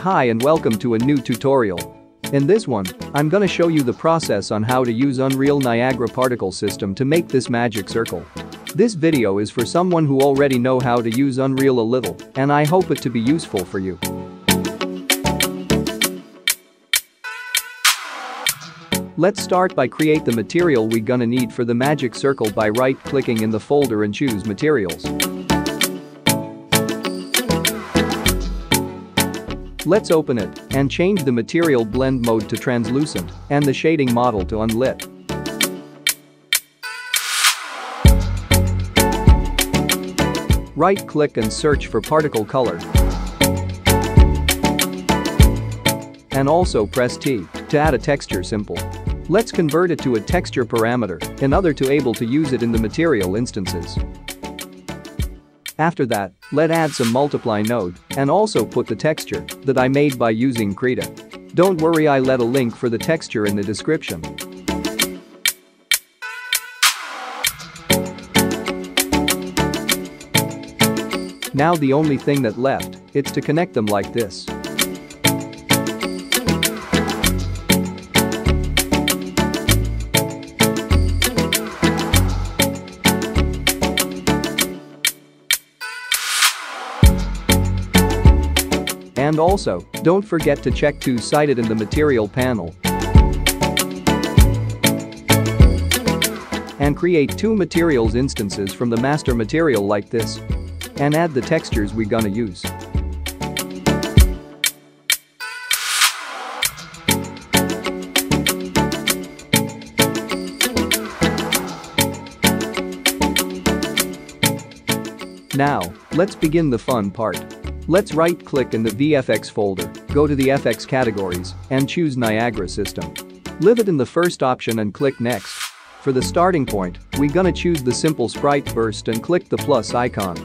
Hi and welcome to a new tutorial. In this one, I'm gonna show you the process on how to use Unreal Niagara particle system to make this magic circle. This video is for someone who already know how to use Unreal a little, and I hope it to be useful for you. Let's start by create the material we gonna need for the magic circle by right-clicking in the folder and choose materials. Let's open it and change the material blend mode to translucent and the shading model to unlit. Right-click and search for particle color. And also press T to add a texture sample. Let's convert it to a texture parameter in other to able to use it in the material instances. After that, let add some multiply node and also put the texture that I made by using Krita. Don't worry I let a link for the texture in the description. Now the only thing that left, it's to connect them like this. And also, don't forget to check two-sided in the material panel. And create two materials instances from the master material like this. And add the textures we gonna use. Now, let's begin the fun part. Let's right-click in the VFX folder, go to the FX categories, and choose Niagara System. Live it in the first option and click Next. For the starting point, we gonna choose the simple sprite burst and click the plus icon.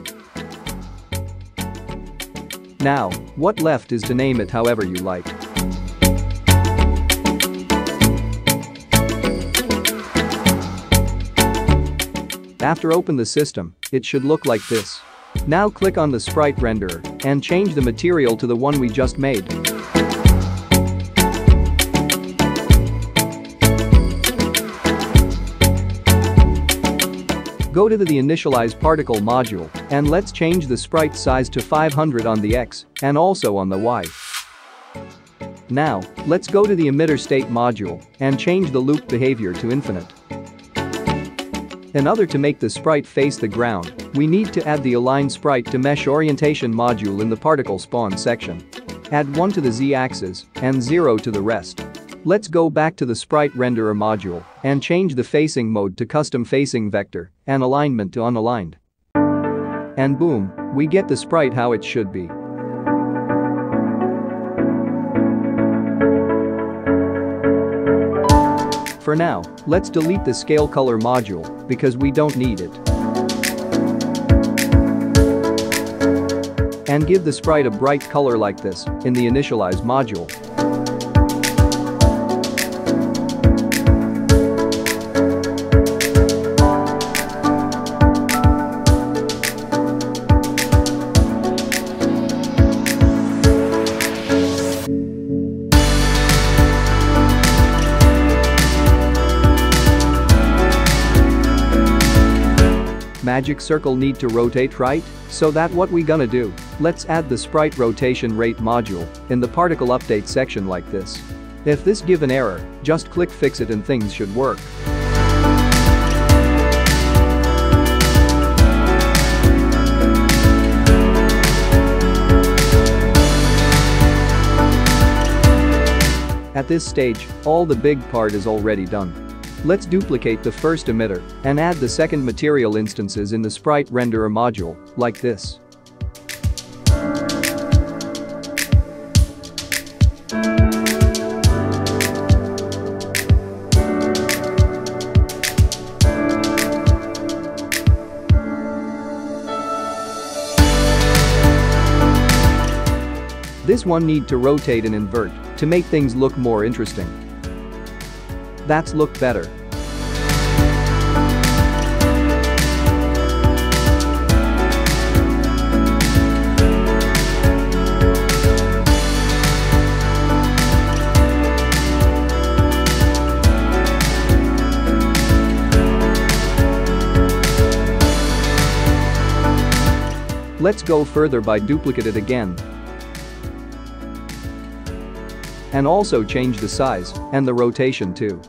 Now, what left is to name it however you like. After open the system, it should look like this. Now click on the sprite renderer and change the material to the one we just made. Go to the initialize particle module and let's change the sprite size to 500 on the X and also on the Y. Now, let's go to the emitter state module and change the loop behavior to infinite. In order to make the sprite face the ground, we need to add the align sprite to mesh orientation module in the particle spawn section. Add 1 to the z-axis and 0 to the rest. Let's go back to the sprite renderer module and change the facing mode to custom facing vector and alignment to unaligned. And boom, we get the sprite how it should be. For now, let's delete the scale color module because we don't need it. And give the sprite a bright color like this in the initialize module. Magic circle need to rotate right? So that what we gonna do? Let's add the sprite rotation rate module in the particle update section like this. If this give an error, just click fix it and things should work. At this stage, all the big part is already done. Let's duplicate the first emitter and add the second material instances in the sprite renderer module, like this. This one need to rotate and invert to make things look more interesting that's looked better. Let's go further by duplicate it again. And also change the size and the rotation too.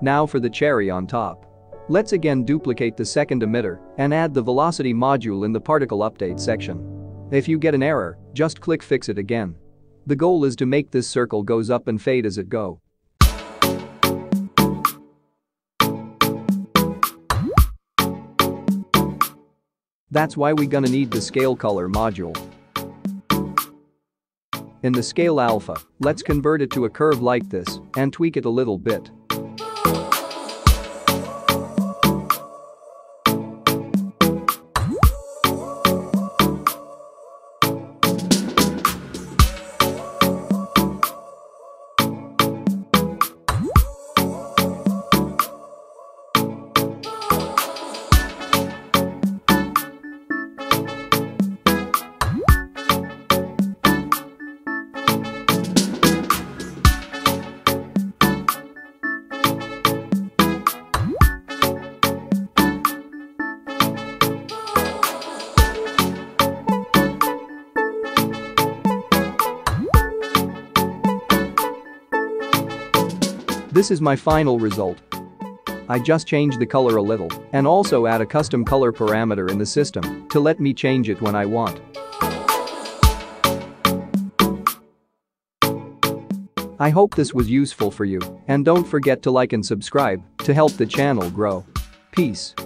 Now for the cherry on top. Let's again duplicate the second emitter and add the velocity module in the particle update section. If you get an error, just click fix it again. The goal is to make this circle goes up and fade as it go. That's why we gonna need the scale color module. In the scale alpha, let's convert it to a curve like this and tweak it a little bit. This is my final result. I just changed the color a little and also add a custom color parameter in the system to let me change it when I want. I hope this was useful for you and don't forget to like and subscribe to help the channel grow. Peace.